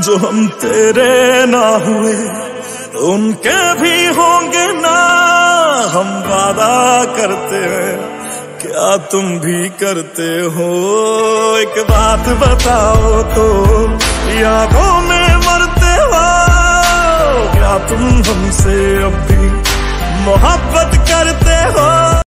जो हम तेरे ना हुए, उनके भी होंगे ना हम वादा करते हैं। क्या तुम भी करते हो? एक बात बताओ तो यादों में मरते हो। क्या तुम हमसे अब भी मोहब्बत